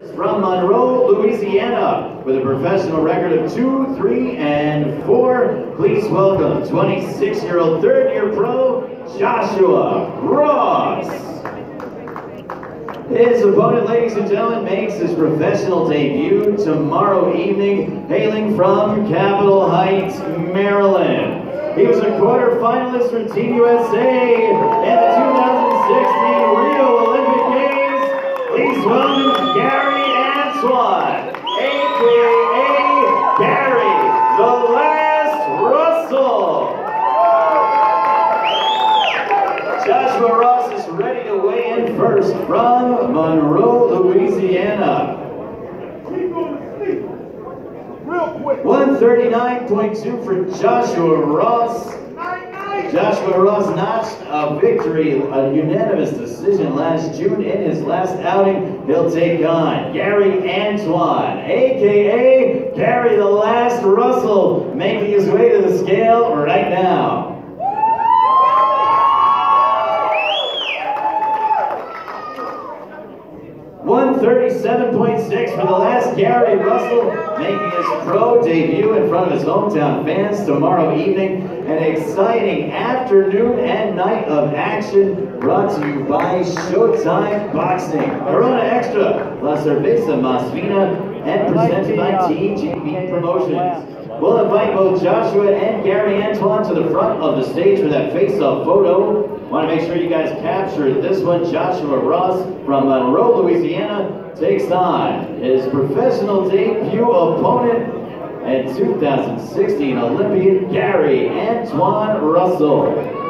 From Monroe, Louisiana, with a professional record of 2, 3, and 4, please welcome 26-year-old third-year pro, Joshua Ross. His opponent, ladies and gentlemen, makes his professional debut tomorrow evening, hailing from Capitol Heights, Maryland. He was a quarterfinalist for Team USA in the 2016 Joshua Ross is ready to weigh in first from Monroe, Louisiana. Real quick. 139.2 for Joshua Ross. Joshua Ross notched a victory, a unanimous decision last June in his last outing. He'll take on Gary Antuanne, aka Gary the Last Russell, making his way to the scale right now. 137.6 for the last Gary Russell, making his pro debut in front of his hometown fans tomorrow evening. An exciting afternoon and night of action brought to you by Showtime Boxing. Corona Extra, La Cerveza Más Fina, and presented by TGB Promotions. We'll invite both Joshua and Gary Antuanne to the front of the stage for that face-off photo. Want to make sure you guys capture this one. Joshua Ross from Monroe, Louisiana takes on his professional debut opponent and 2016 Olympian Gary Antuanne Russell.